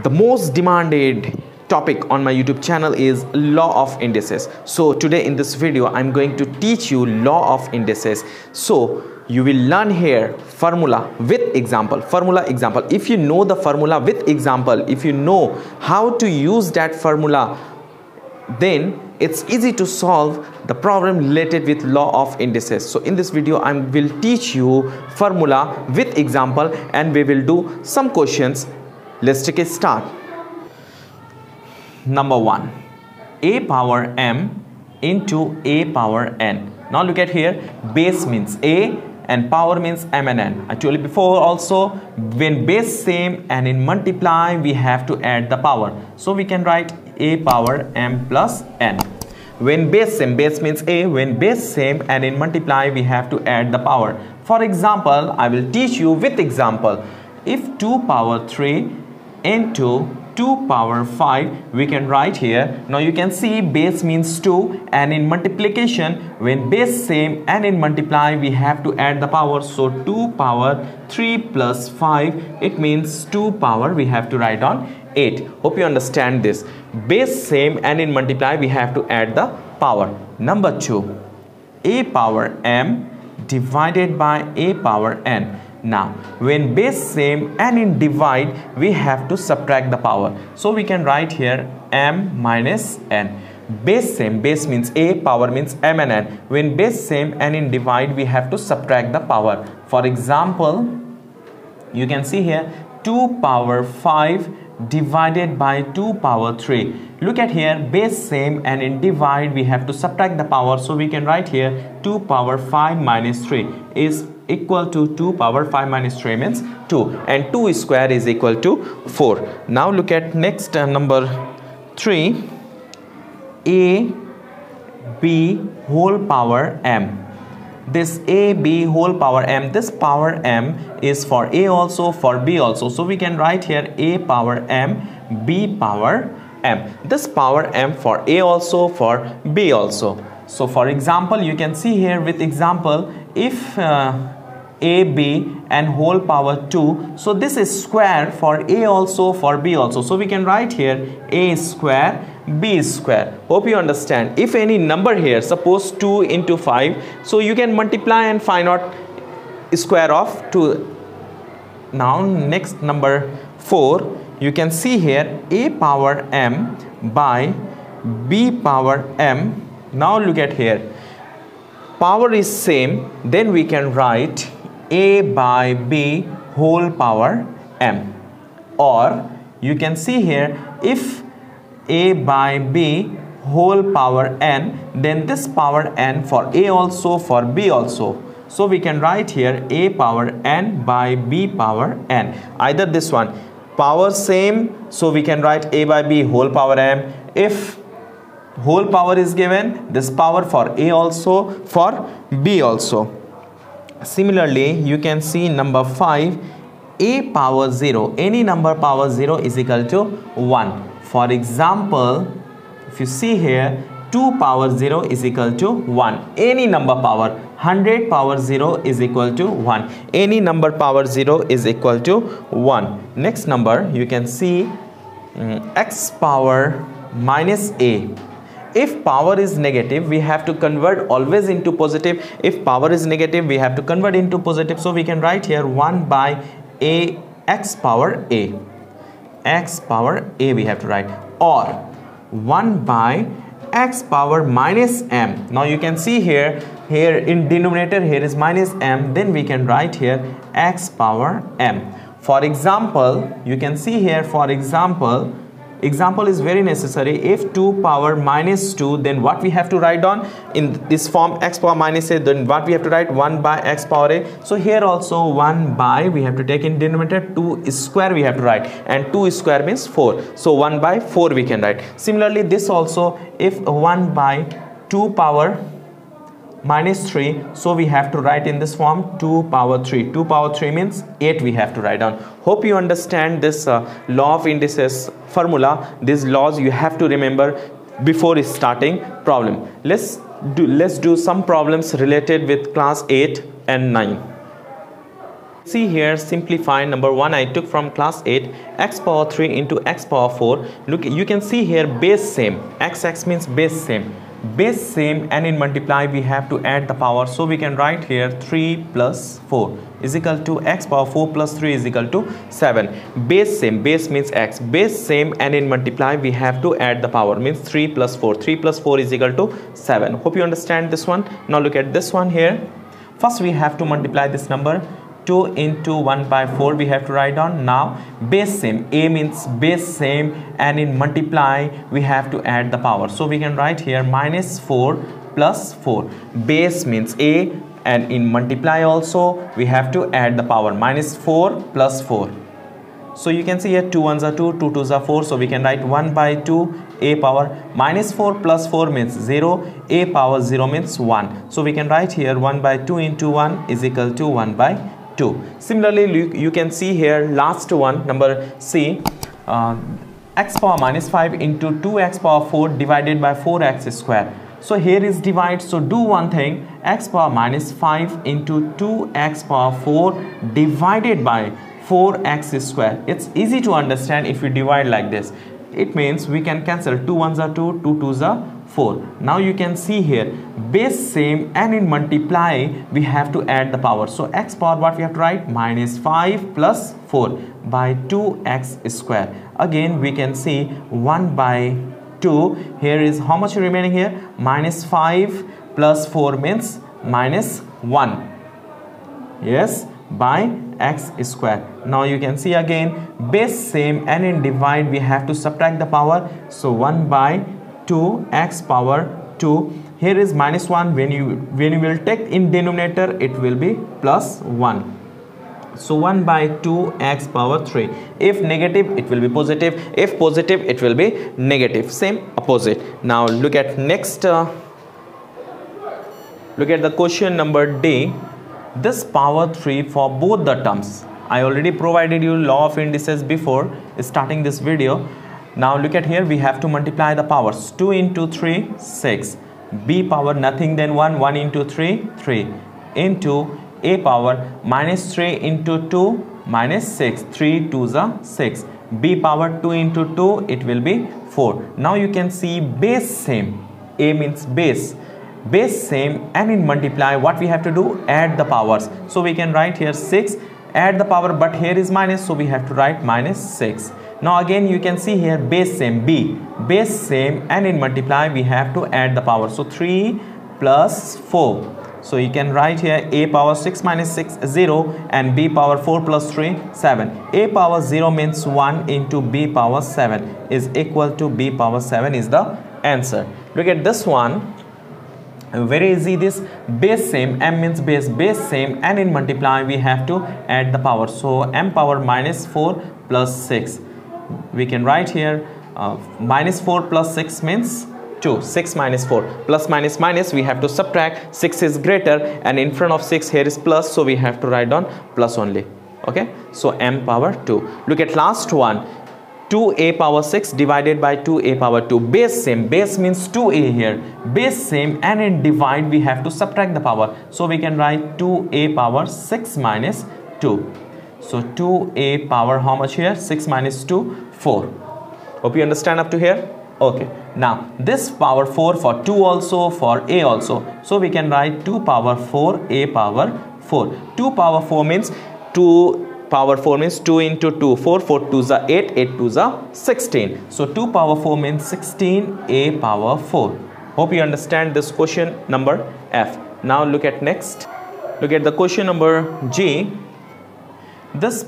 the most demanded topic on my youtube channel is law of indices. So today in this video i'm going to teach you law of indices. So you will learn here formula with example. Formula example. If you know the formula with example if you know how to use that formula then it's easy to solve the problem related with law of indices. So in this video i will teach you formula with example and we will do some questions let's take a start. Number one. A power m into a power n. Now look at here. Base means a and power means m and n. I told you before also when base same and in multiply we have to add the power. So we can write a power m plus n. When base same base means a. When base same and in multiply we have to add the power. For example i will teach you with example. If 2 power 3 into 2 power 5 we can write here. Now you can see base means 2 and in multiplication when base same and in multiply we have to add the power. So 2 power 3 plus 5 it means 2 power we have to write on 8 hope you understand this. Base same and in multiply we have to add the power. Number 2 a power m divided by a power n now when base same and in divide we have to subtract the power. So we can write here m minus n. Base same base means a power means m and n. When base same and in divide we have to subtract the power. For example you can see here 2 power 5 divided by 2 power 3 look at here base same and in divide we have to subtract the power. So we can write here 2 power 5 minus 3 is equal to 2 power 5 minus 3 means 2 and 2 square is equal to 4 now look at next uh, number 3 a b whole power m. This a b whole power m this power m is for a also for b also. So we can write here a power m b power m. This power m for a also for b also. So for example you can see here with example if uh, a b and whole power 2 so this is square for a also for b also. So we can write here a square b square. Hope you understand. If any number here suppose 2 into 5 so you can multiply and find out square of 2 now next number 4 you can see here a power m by b power m. Now look at here power is same then we can write a by b whole power m. Or you can see here if a by b whole power n then this power n for a also for b also. So we can write here a power n by b power n. Either this one. Power same so we can write a by b whole power m. If whole power is given this power for a also for b also. Similarly you can see number 5 a power 0 any number power 0 is equal to 1 for example if you see here 2 power 0 is equal to 1 any number power 100 power 0 is equal to 1 any number power 0 is equal to 1 next number you can see um, x power minus a if power is negative we have to convert always into positive. If power is negative we have to convert into positive. So we can write here 1 by a x power a. X power a we have to write. Or 1 by x power minus m. Now you can see here here in denominator here is minus m. Then we can write here x power m. For example you can see here for example example is very necessary. If 2 power minus 2 then what we have to write down in this form x power minus a then what we have to write? 1 by x power a. So here also 1 by we have to take in denominator. 2 square we have to write. And 2 square means 4 so 1 by 4 we can write. Similarly this also if 1 by 2 power minus 3 so we have to write in this form 2 power 3 2 power 3 means 8 we have to write down hope you understand this uh, law of indices formula these laws you have to remember before starting problem let's do let's do some problems related with class 8 and 9 See here, simplify number 1 I took from class 8 x power 3 into x power 4. Look, you can see here base same. x x means base same. Base same and in multiply we have to add the power. So we can write here 3 plus 4 is equal to x power 4 plus 3 is equal to 7. Base same, base means x. Base same and in multiply we have to add the power means 3 plus 4. 3 plus 4 is equal to 7. Hope you understand this one. Now look at this one here. First we have to multiply this number 2 into 1 by 4 we have to write down. Now base same. A means base same and in multiply we have to add the power. So we can write here minus 4 plus 4 base means a and in multiply also we have to add the power. Minus 4 plus 4 so you can see here 2 ones are 2 2 twos are 4 so we can write 1 by 2 a power. Minus 4 plus 4 means 0 a power 0 means 1 so we can write here 1 by 2 into 1 is equal to 1 by 2 similarly you can see here last one number c uh, x power minus 5 into 2x power 4 divided by 4x square. So here is divide. So do one thing. X power minus 5 into 2x power 4 divided by 4x square. It's easy to understand if we divide like this. It means we can cancel. 2 ones are 2 2 twos are 4 now you can see here base same and in multiply we have to add the power. So x power what we have to write? Minus 5 plus 4 by 2x square. Again we can see 1 by 2 here is how much remaining here? Minus 5 plus 4 means minus 1 yes by x square. Now you can see again base same and in divide we have to subtract the power. So 1 by 2 x power 2 here is minus 1 when you when you will take in denominator it will be plus 1 so 1 by 2 x power 3 if negative it will be positive. If positive it will be negative. Same opposite. Now look at next uh, look at the question number d. This power 3 for both the terms. I already provided you law of indices before starting this video now look at here we have to multiply the powers. 2 into 3 6 b power nothing than 1 1 into 3 3 into a power minus 3 into 2 minus 6 3 2 is 6 b power 2 into 2 it will be 4 now you can see base same. A means base. Base same and in multiply what we have to do? Add the powers. So we can write here 6 add the power but here is minus so we have to write minus 6 now again you can see here base same b. Base same and in multiply we have to add the power. So 3 plus 4 so you can write here a power 6 minus 6 0 and b power 4 plus 3 7 a power 0 means 1 into b power 7 is equal to b power 7 is the answer. Look at this one. Very easy this. Base same m means base base same and in multiply we have to add the power. So m power minus 4 plus 6 we can write here uh, minus 4 plus 6 means 2 6 minus 4 plus minus minus we have to subtract. 6 is greater and in front of 6 here is plus so we have to write down plus only. Okay? So m power 2 look at last one. 2a power 6 divided by 2a power 2 base same. Base means 2a here. Base same and in divide we have to subtract the power. So we can write 2a power 6 minus 2 so 2a power how much here? 6 minus 2, 4. Hope you understand up to here? Okay. Now this power 4 for 2 also, for a also. So we can write 2 power 4, a power 4. 2 power 4 means 2 power 4 means 2 into 2 4 4 2 is 8 8 2 is 16 so 2 power 4 means 16 a power 4 hope you understand this question number f now look at next look at the question number g this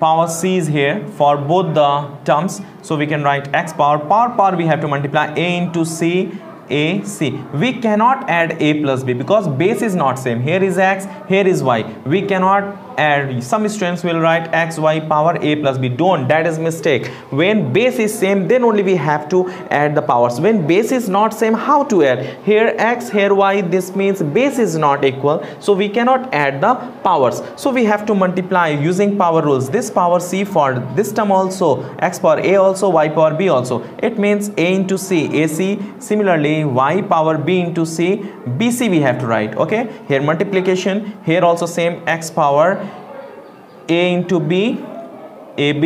power c is here for both the terms. So we can write x power power power we have to multiply a into c a c. We cannot add a plus b because base is not same. Here is x here is y. We cannot add some students will write x y power a plus b. Don't. That is mistake. When base is same then only we have to add the powers. When base is not same how to add? Here x here y this means base is not equal. So we cannot add the powers. So we have to multiply using power rules. This power c for this term also x power a also y power b also. It means a into c. Ac similarly y power b into c bc we have to write. Okay? Here multiplication here also same x power a into b ab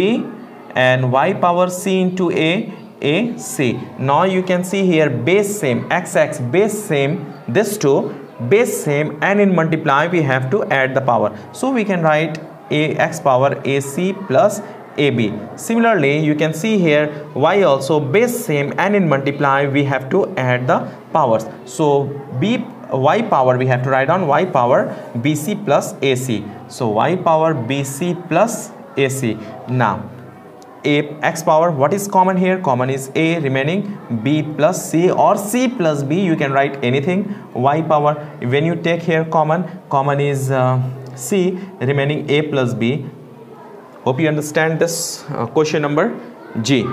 and y power c into a a c. Now you can see here base same x x base same this two base same and in multiply we have to add the power. So we can write a x power ac plus ab similarly you can see here y also base same and in multiply we have to add the powers. So b y power we have to write on y power bc plus ac so y power bc plus ac now a x power what is common here? Common is a remaining b plus c or c plus b you can write anything. Y power when you take here common common is uh, c remaining a plus b. Hope you understand this uh, question number g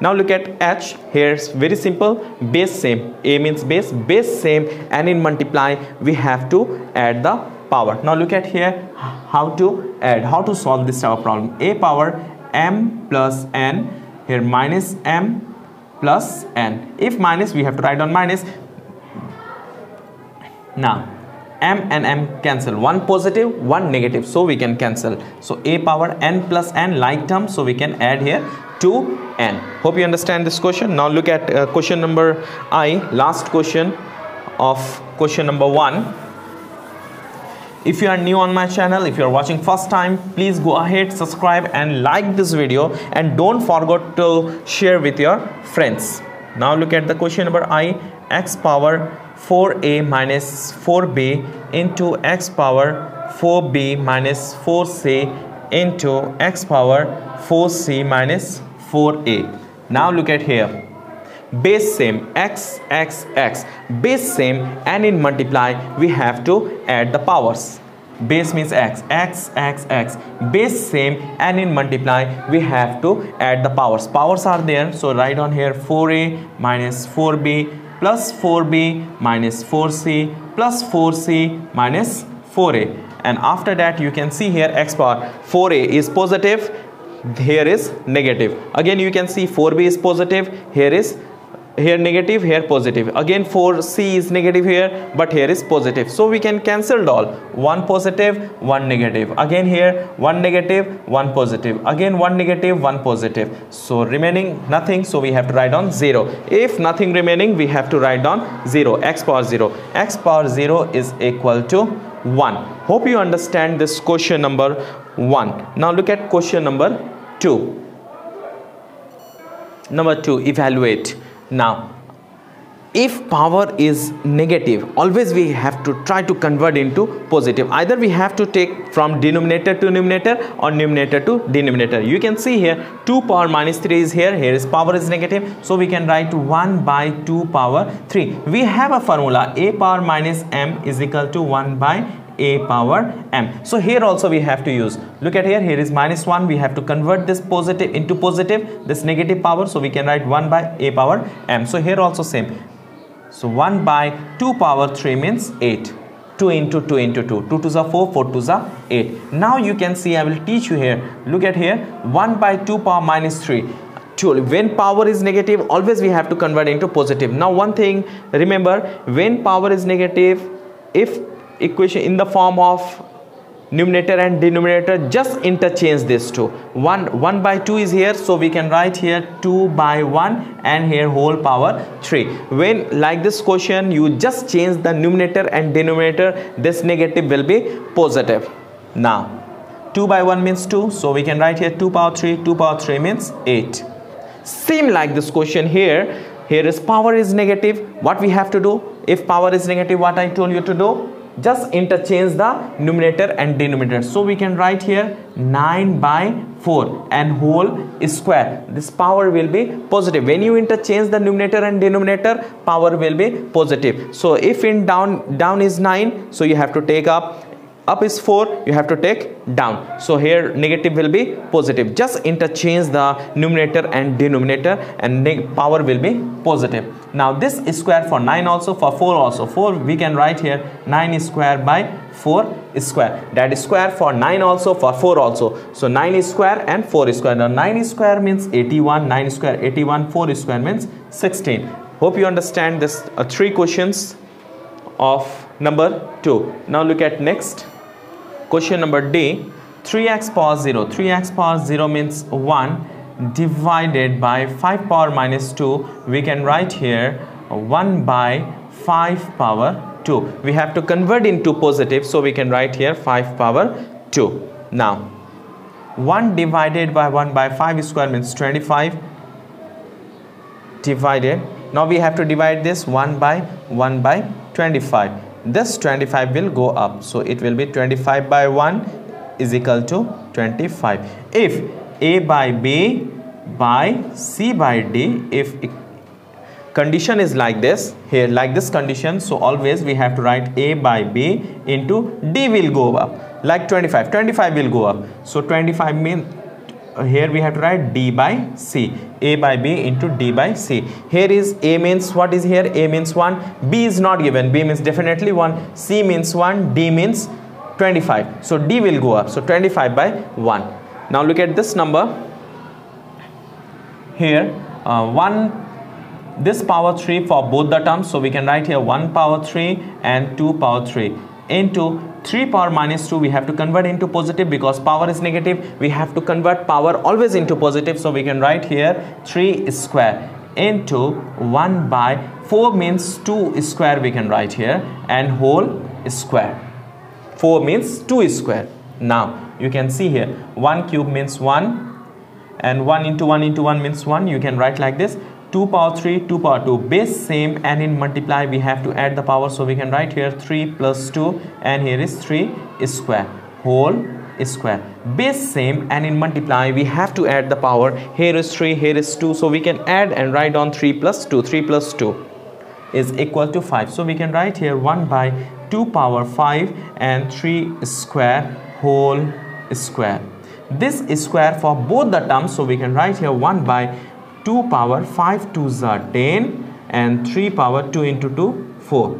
now look at h. Here's very simple. Base same. A means base. Base same. And in multiply we have to add the power. Now look at here. How to add how to solve this type of problem. A power m plus n. Here minus m plus n. If minus we have to write on minus. Now m and m cancel. One positive one negative so we can cancel. So a power n plus n like term so we can add here 2n hope you understand this question. Now look at uh, question number i last question of question number 1 if you are new on my channel if you are watching first time please go ahead subscribe and like this video and don't forget to share with your friends. Now look at the question number i x power 4a minus 4b into x power 4b minus 4c into x power 4c minus 4a now look at here. Base same x x x. Base same and in multiply we have to add the powers. Base means x x x x. Base same and in multiply we have to add the powers. Powers are there. So write on here 4a minus 4b plus 4b minus 4c plus 4c minus 4a and after that you can see here x power 4a is positive here is negative. Again you can see 4b is positive here is here negative here positive. Again 4c is negative here but here is positive. So we can cancel all. One positive one negative. Again here one negative one positive. Again one negative one positive. So remaining nothing so we have to write on 0 if nothing remaining we have to write down 0 x power 0 x power 0 is equal to 1 hope you understand this question number 1 now look at question number 2 number 2 evaluate now if power is negative always we have to try to convert into positive. Either we have to take from denominator to numerator or numerator to denominator. You can see here 2 power minus 3 is here. Here is power is negative. So we can write 1 by 2 power 3 we have a formula. A power minus m is equal to 1 by a power m. So here also we have to use. Look at here here is minus 1 we have to convert this positive into positive this negative power. So we can write 1 by a power m. So here also same. So 1 by 2 power 3 means 8 2 into 2 into 2 2 to the 4 4 to the 8 now you can see i will teach you here. Look at here 1 by 2 power minus 3 when power is negative always we have to convert into positive. Now one thing remember when power is negative if equation in the form of numerator and denominator just interchange these two. 1 1 by 2 is here so we can write here 2 by 1 and here whole power 3 when like this question you just change the numerator and denominator this negative will be positive. Now 2 by 1 means 2 so we can write here 2 power 3 2 power 3 means 8 same like this question here here is power is negative what we have to do? If power is negative what i told you to do just interchange the numerator and denominator. So we can write here 9 by 4 and whole square. This power will be positive. When you interchange the numerator and denominator power will be positive. So if in down down is 9 so you have to take up up is 4 you have to take down. So here negative will be positive. Just interchange the numerator and denominator and power will be positive now this is square for 9 also for 4 also. 4 we can write here 9 square by 4 square. That is square for 9 also for 4 also. So 9 is square and 4 is square. Now 9 square means 81 9 square 81 4 square means 16 hope you understand this uh, three questions of number 2 now look at next. Question number D. 3x power 0 3x power 0 means 1 divided by 5 power minus 2 we can write here 1 by 5 power 2 we have to convert into positive so we can write here 5 power 2 now 1 divided by 1 by 5 square means 25 divided. Now we have to divide this 1 by 1 by 25 this 25 will go up so it will be 25 by 1 is equal to 25 if a by b by c by d. If condition is like this here like this condition so always we have to write a by b into d will go up. Like 25 25 will go up. So 25 means here we have to write d by c. A by b into d by c. Here is a means what is here? A means 1 b is not given. B means definitely 1 c means 1 d means 25 so d will go up. So 25 by 1 now look at this number. Here uh, 1 this power 3 for both the terms. So we can write here 1 power 3 and 2 power 3 into 3 power minus 2 we have to convert into positive because power is negative. We have to convert power always into positive. So we can write here 3 square into 1 by 4 means 2 square we can write here and whole square. 4 means 2 square. Now you can see here 1 cube means 1 and 1 into 1 into 1 means 1 you can write like this 2 power 3 2 power 2 base same and in multiply we have to add the power. So we can write here 3 plus 2 and here is 3 square whole square. Base same and in multiply we have to add the power. Here is 3 here is 2 so we can add and write on 3 plus 2 3 plus 2 is equal to 5 so we can write here 1 by 2 power 5 and 3 square whole square. This is square for both the terms so we can write here 1 by 2 power 5 to the 10 and 3 power 2 into 2 4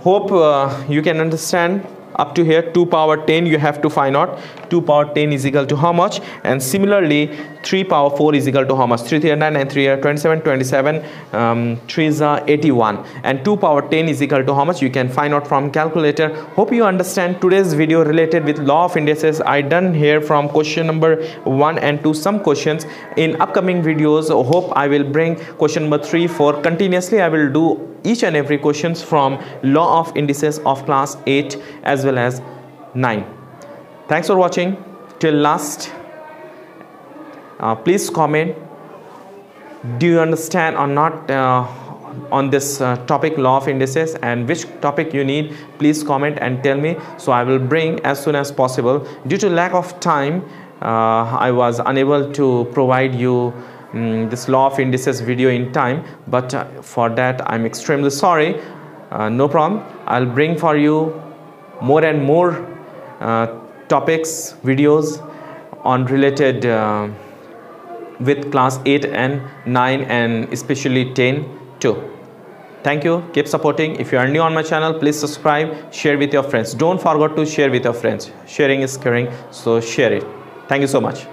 hope uh, you can understand up to here 2 power 10 you have to find out 2 power 10 is equal to how much? And similarly 3 power 4 is equal to how much? 3 3 9 and 3 are 27 27 um, 3 is uh, 81 and 2 power 10 is equal to how much? You can find out from calculator. Hope you understand today's video related with law of indices. I done here from question number 1 and 2 some questions. In upcoming videos hope i will bring question number 3 4 continuously i will do each and every questions from law of indices of class 8 as well as 9 thanks for watching. Till last uh, please comment do you understand or not uh, on this uh, topic law of indices and which topic you need? Please comment and tell me. So i will bring as soon as possible. Due to lack of time uh, i was unable to provide you um, this law of indices video in time but uh, for that i'm extremely sorry. Uh, no problem. I'll bring for you more and more uh, topics videos on related uh, with class 8 and 9 and especially 10 too. Thank you. Keep supporting. If you are new on my channel please subscribe share with your friends. Don't forget to share with your friends. Sharing is caring so share it. Thank you so much